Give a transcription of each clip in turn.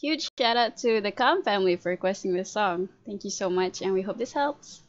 Huge shout out to the Calm family for requesting this song. Thank you so much, and we hope this helps.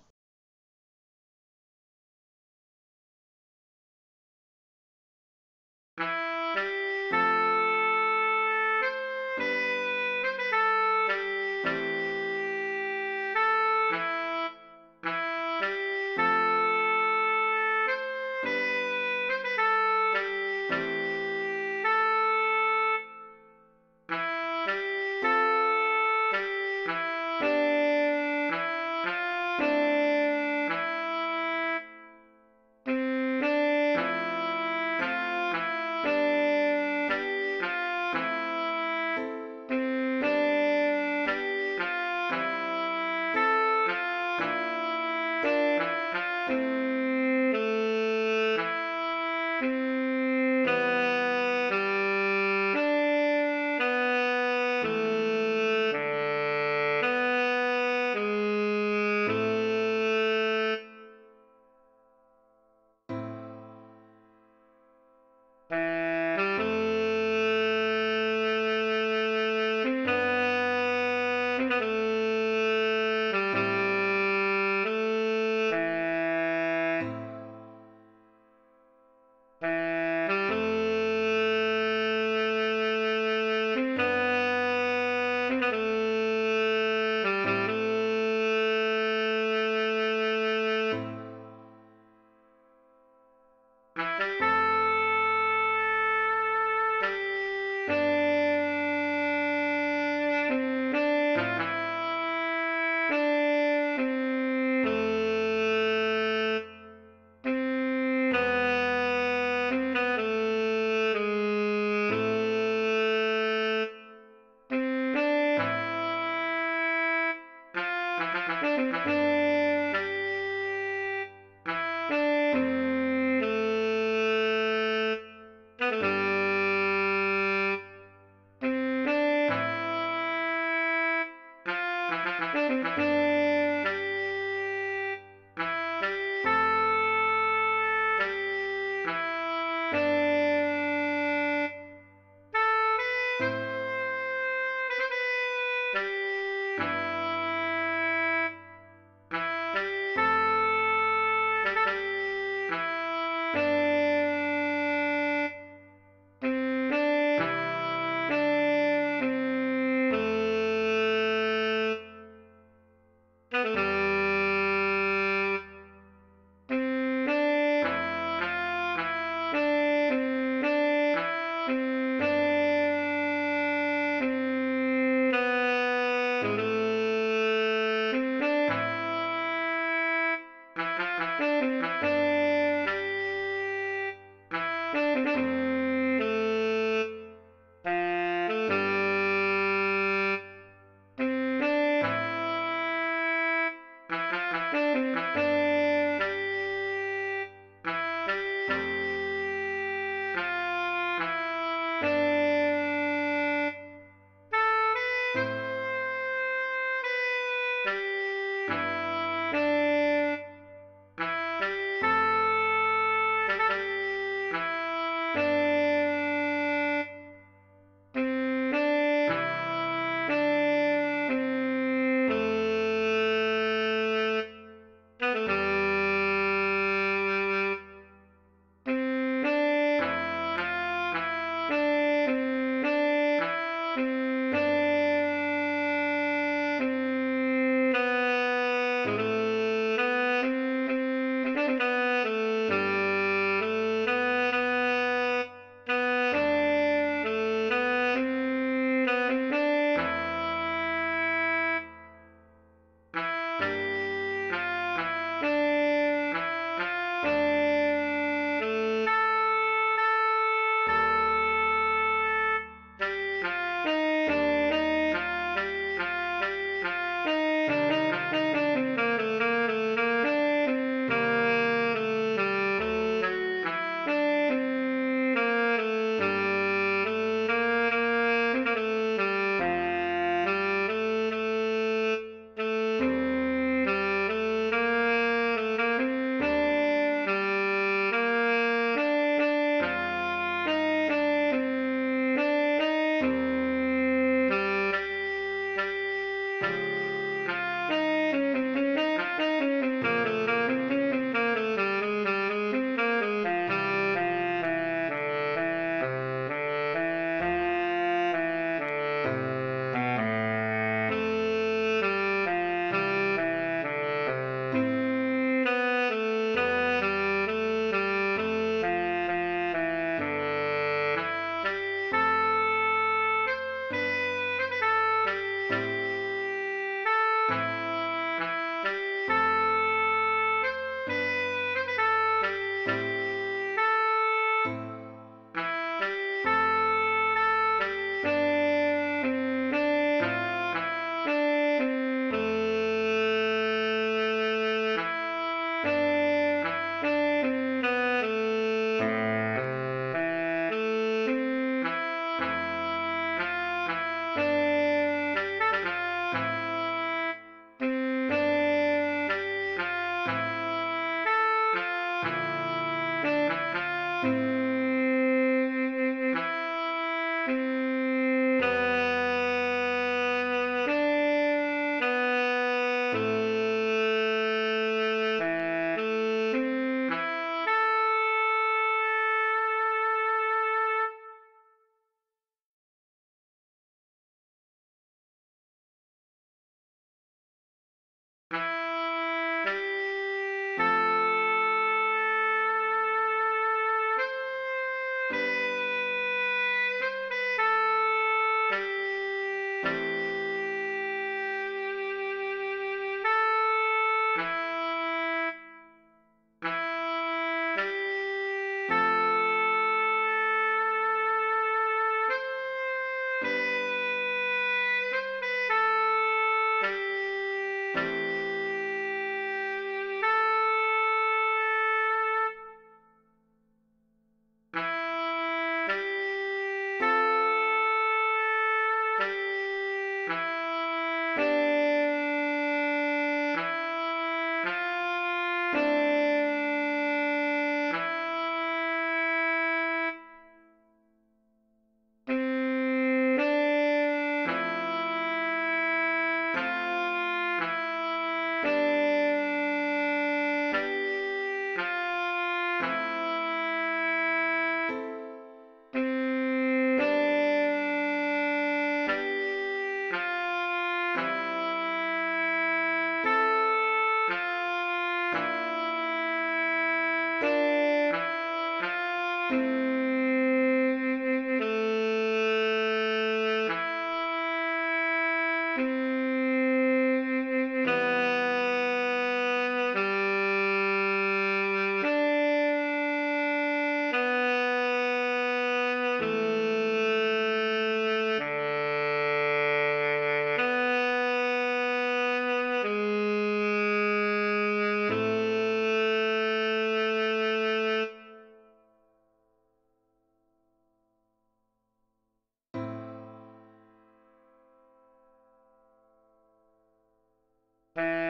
you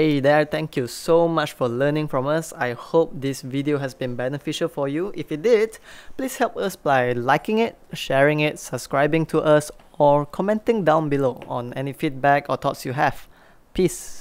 Hey there, thank you so much for learning from us. I hope this video has been beneficial for you. If it did, please help us by liking it, sharing it, subscribing to us, or commenting down below on any feedback or thoughts you have. Peace.